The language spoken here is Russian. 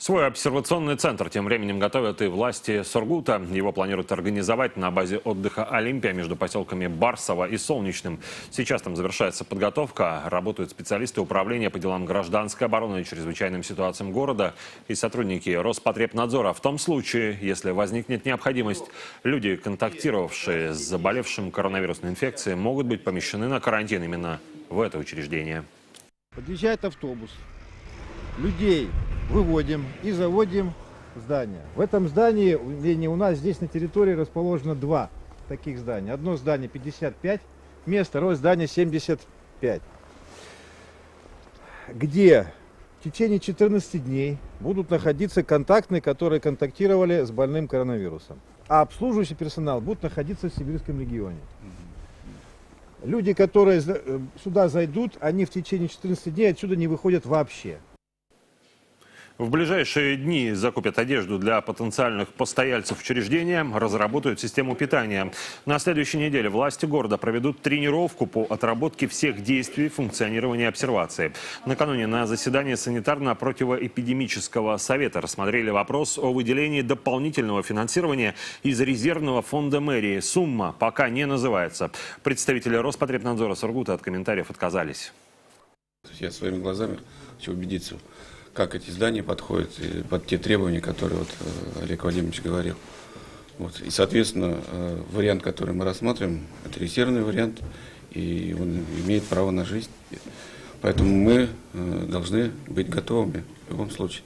Свой обсервационный центр тем временем готовят и власти Сургута. Его планируют организовать на базе отдыха «Олимпия» между поселками Барсово и Солнечным. Сейчас там завершается подготовка. Работают специалисты управления по делам гражданской обороны и чрезвычайным ситуациям города и сотрудники Роспотребнадзора. В том случае, если возникнет необходимость, люди, контактировавшие с заболевшим коронавирусной инфекцией, могут быть помещены на карантин именно в это учреждение. Подъезжает автобус, людей выводим и заводим здание. В этом здании, вернее, у нас здесь на территории расположено два таких здания. Одно здание 55 мест, второе здание 75. Где в течение 14 дней будут находиться контактные, которые контактировали с больным коронавирусом. А обслуживающий персонал будет находиться в Сибирском регионе. Люди, которые э, сюда зайдут, они в течение 14 дней отсюда не выходят вообще. В ближайшие дни закупят одежду для потенциальных постояльцев учреждения, разработают систему питания. На следующей неделе власти города проведут тренировку по отработке всех действий функционирования обсервации. Накануне на заседании санитарно-противоэпидемического совета рассмотрели вопрос о выделении дополнительного финансирования из резервного фонда мэрии. Сумма пока не называется. Представители Роспотребнадзора Сургута от комментариев отказались. Я своими глазами хочу убедиться как эти здания подходят под те требования, которые вот э, Олег Владимирович говорил. Вот. И, соответственно, э, вариант, который мы рассматриваем, это резервный вариант, и он имеет право на жизнь. Поэтому мы э, должны быть готовыми в любом случае.